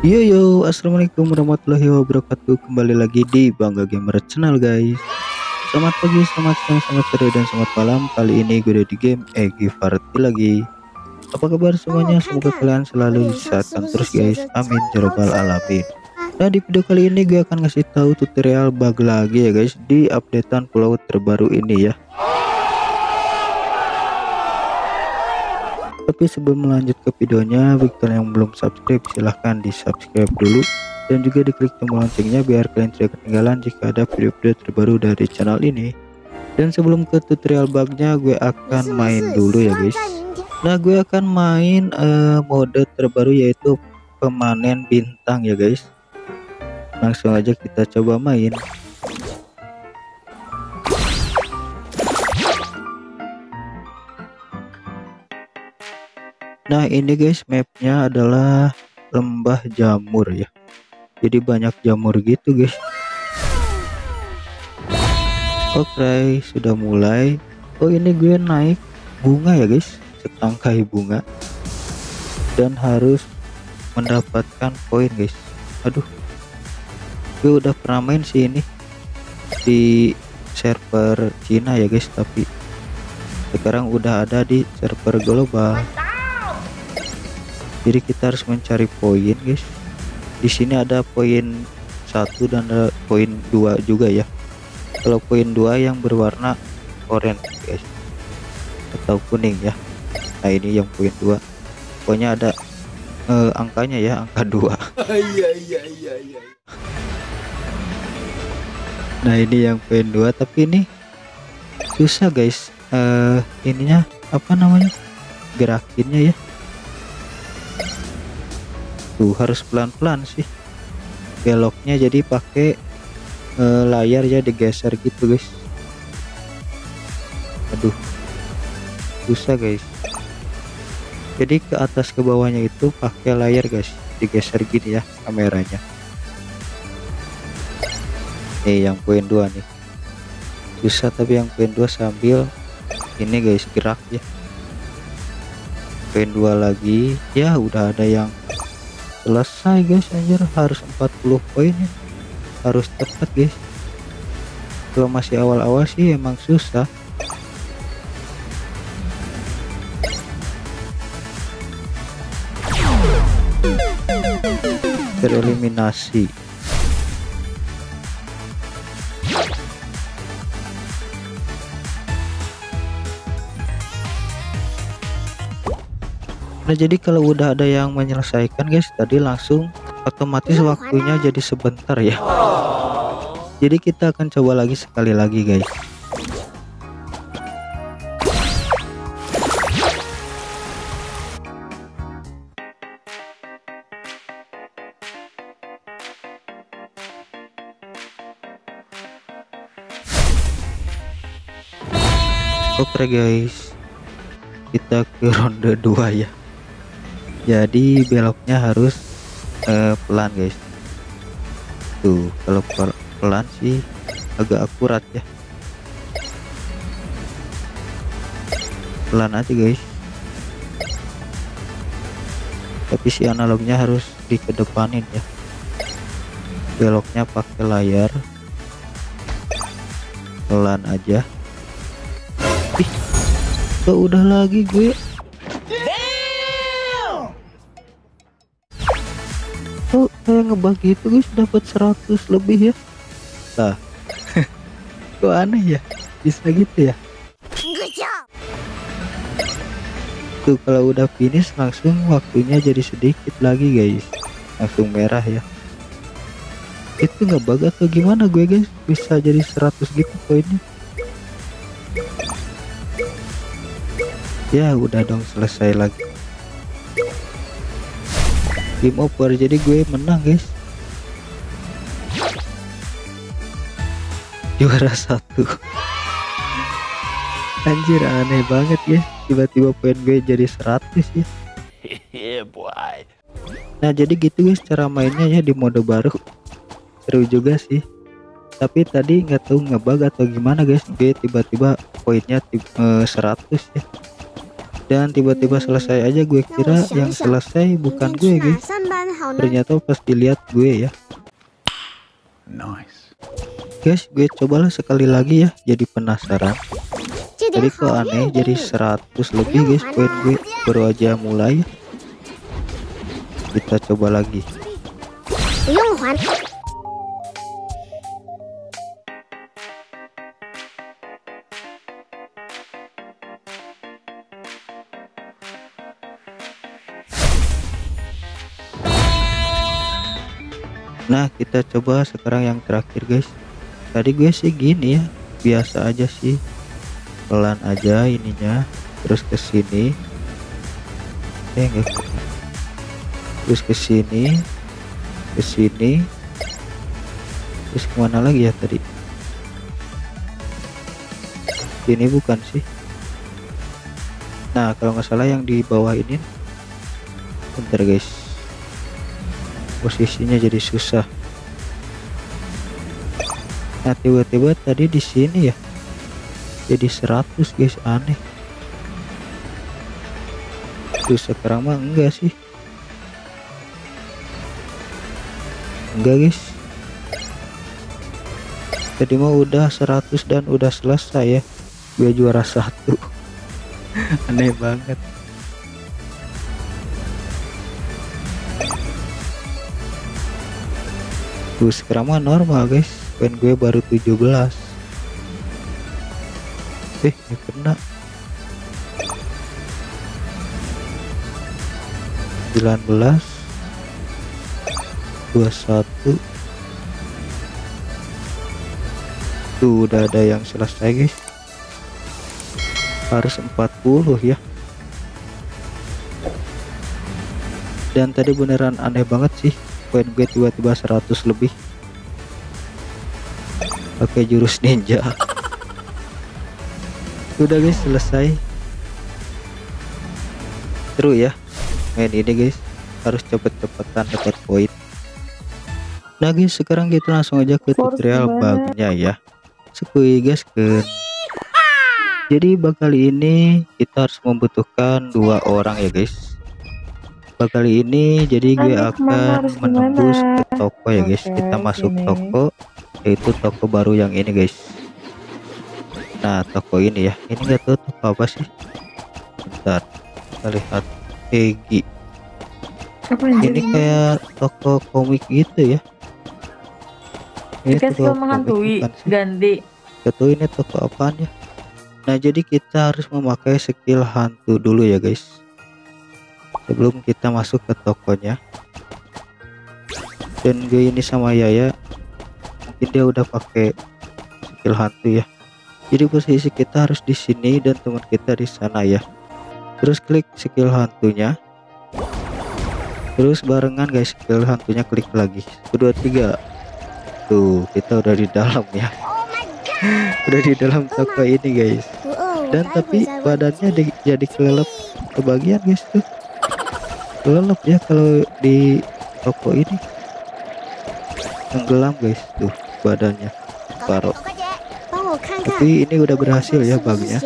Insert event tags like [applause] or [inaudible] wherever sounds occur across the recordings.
Yo yo, assalamualaikum warahmatullahi wabarakatuh. Kembali lagi di Bangga Gamer Channel guys. Selamat pagi, selamat siang, selamat sore, dan selamat malam. Kali ini gue udah di game Egi Farti lagi. Apa kabar semuanya? Semoga kalian selalu disehatkan terus guys. Amin ya robbal alamin. Nah di video kali ini gue akan ngasih tahu tutorial bug lagi ya guys di updatean pulau terbaru ini ya. Tapi sebelum melanjut ke videonya, bagi kalian yang belum subscribe silahkan di subscribe dulu dan juga diklik tombol loncengnya biar kalian tidak ketinggalan jika ada video-video terbaru dari channel ini. Dan sebelum ke tutorial bugnya, gue akan main dulu ya guys. Nah gue akan main uh, mode terbaru yaitu pemanen bintang ya guys. Langsung aja kita coba main. Nah ini guys mapnya adalah lembah jamur ya. Jadi banyak jamur gitu guys. Oke okay, sudah mulai. Oh ini gue naik bunga ya guys. Setangkai bunga. Dan harus mendapatkan poin guys. Aduh. Gue udah pernah main sih ini Di server Cina ya guys. Tapi sekarang udah ada di server global jadi kita harus mencari poin guys. Di sini ada poin satu dan ada poin dua juga ya. Kalau poin dua yang berwarna orange guys. Atau kuning ya. Nah ini yang poin dua. Pokoknya ada eh, angkanya ya angka dua. [laughs] Iya, iya, iya, nah ini yang poin dua. Tapi ini susah guys. Eh, ininya apa namanya? Gerakinnya ya tuh harus pelan-pelan sih. Beloknya jadi pakai e, layar ya digeser gitu guys. Aduh. Susah guys. Jadi ke atas ke bawahnya itu pakai layar guys. Digeser gini ya kameranya. Nih yang poin dua nih. Susah tapi yang poin dua sambil ini guys gerak ya. Poin dua lagi. Ya udah ada yang selesai guys anjir. Harus 40 poin ya. Harus tepat guys. Kalau masih awal-awal sih emang susah. Tereliminasi Nah jadi kalau udah ada yang menyelesaikan guys tadi langsung otomatis waktunya jadi sebentar ya. Jadi kita akan coba lagi sekali lagi guys. Oke okay guys. Kita ke ronde 2 ya jadi beloknya harus uh, pelan guys. Tuh kalau pelan sih agak akurat ya. Pelan aja guys. Tapi si analognya harus dikedepanin ya. Beloknya pakai layar. Pelan aja. Ih udah lagi gue kok kayak ngebug gitu guys. Dapat 100 lebih ya. Lah. [laughs] Kok aneh ya? Bisa gitu ya? Tuh kalau udah finish langsung waktunya jadi sedikit lagi guys. Langsung merah ya. Itu ngebug atau gimana gue guys? Bisa jadi 100 gitu poinnya. Ya udah dong. Selesai lagi game over. Jadi gue menang guys. Juara satu. Anjir aneh banget ya tiba-tiba poin gue jadi 100 ya yeah, boy. nah jadi gitu guys cara mainnya ya di mode baru. Seru juga sih. Tapi tadi nggak tahu ngebug atau gimana guys. Gue tiba-tiba poinnya uh, 100 ya dan tiba-tiba selesai aja gue kira yang selesai bukan gue guys ternyata pas dilihat gue ya. Nice. Guys gue cobalah sekali lagi ya jadi penasaran. Jadi kok aneh jadi 100 lebih guys poin gue baru aja mulai. Kita coba lagi Nah kita coba sekarang yang terakhir guys. Tadi gue sih gini ya Biasa aja sih. Pelan aja ininya Terus ke sini. Eh Terus ke sini Ke sini. Terus ke mana lagi ya tadi? Ini bukan sih. Nah kalau nggak salah yang di bawah ini. Bentar guys posisinya jadi susah. Nah tiba-tiba tadi di sini ya. Jadi 100 guys aneh. Tuh sekarang mah enggak sih. Enggak guys. Tadi mau udah 100 dan udah selesai ya. Gue juara satu. [laughs] Aneh banget tuh sekarang mah normal guys. Poin gue baru 17 eh ini kena. 19 21 tuh udah ada yang selesai guys. Harus 40 ya. Dan tadi beneran aneh banget sih poin gue tiba-tiba 100 lebih. Pakai jurus ninja. Udah guys selesai. Seru ya main ini guys. Harus cepet-cepetan dapat poin. Nah guys sekarang kita langsung aja ke tutorial bugnya ya. Sekui guys ke jadi bug kali ini kita harus membutuhkan dua orang ya guys kali ini jadi gue akan menembus ke toko ya guys. Kita masuk toko yaitu toko baru yang ini guys. Nah toko ini ya. Ini enggak tahu toko apa sih? Bentar kita lihat. Egi ini kayak toko komik gitu ya. Ini toko menghantui ganti Betul ini toko apaan ya. Nah jadi kita harus memakai skill hantu dulu ya guys sebelum kita masuk ke tokonya dan gue ini sama Yaya mungkin dia udah pakai skill hantu ya. Jadi posisi kita harus di sini dan teman kita di sana ya. Terus klik skill hantunya. Terus barengan guys skill hantunya klik lagi. Kedua tiga. Tuh kita udah di dalam ya. [laughs] Udah di dalam toko ini guys. Dan tapi badannya di, jadi kelelep ke bagian guys tuh gelap ya kalau di toko ini. Tenggelam guys. Tuh badannya paro tapi ini udah berhasil ya bugnya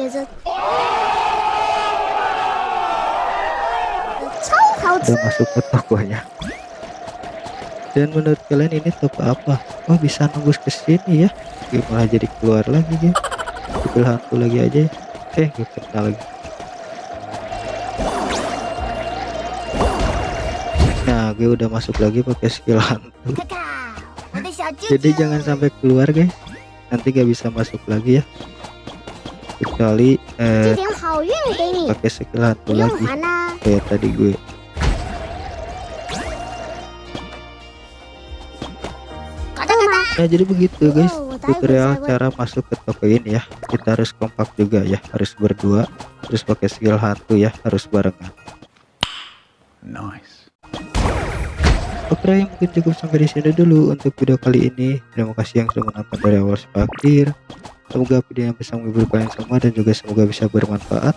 udah masuk ke tokonya. Dan menurut kalian ini toko apa? Oh bisa nembus ke sini ya. Gimana jadi keluar lagi ya Kita hantu lagi aja. Eh kita lagi nah gue udah masuk lagi pakai skill hantu jadi jangan sampai keluar guys. Nanti gak bisa masuk lagi ya. Kecuali eh, pakai skill hantu lagi. Kayak tadi gue. Nah jadi begitu guys. Tutorial cara masuk ke toko ini ya. Kita harus kompak juga ya. Harus berdua. Terus pakai skill hantu ya. Harus barengan. Nice Yang mungkin cukup sampai di sini dulu untuk video kali ini. Terima kasih yang sudah menonton dari awal sampai akhir. Semoga video yang bisa menghibur kalian semua dan juga semoga bisa bermanfaat.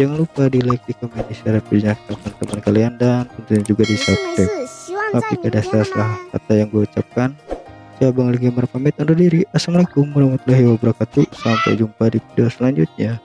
Jangan lupa di like, di komen, di share videonya ke teman-teman kalian dan tentunya juga di subscribe. Tapi ada salah kata yang gue ucapkan. Saya Bang Lagi pamit undur diri. Assalamualaikum warahmatullahi wabarakatuh. Sampai jumpa di video selanjutnya.